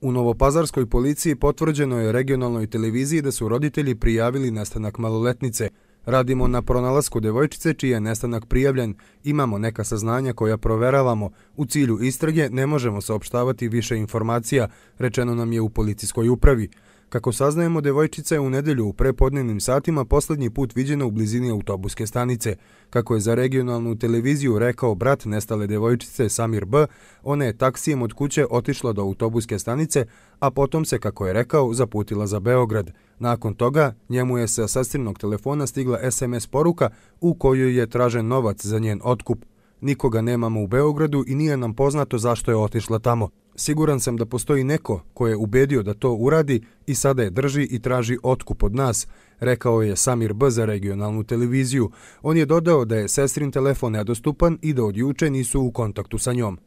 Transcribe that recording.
U Novopazarskoj policiji potvrđeno je regionalnoj televiziji da su roditelji prijavili nestanak maloletnice. Radimo na pronalasku devojčice čiji je nestanak prijavljen. Imamo neka saznanja koja proveravamo. U cilju istrage ne možemo saopštavati više informacija, rečeno nam je u policijskoj upravi. Kako saznajemo, devojčica je u nedelju u prepodnevnim satima posljednji put viđena u blizini autobuske stanice. Kako je za regionalnu televiziju rekao brat nestale devojčice Samir B., ona je taksijem od kuće otišla do autobuske stanice, a potom se, kako je rekao, zaputila za Beograd. Nakon toga, njemu je sa sastrinog telefona stigla SMS poruka u kojoj je tražen novac za njen otkup. Nikoga nemamo u Beogradu i nije nam poznato zašto je otišla tamo. Siguran sam da postoji neko ko je ubedio da to uradi i sada je drži i traži otkup od nas, rekao je Samir B. za regionalnu televiziju. On je dodao da je sestrin telefon nedostupan i da od juče nisu u kontaktu sa njom.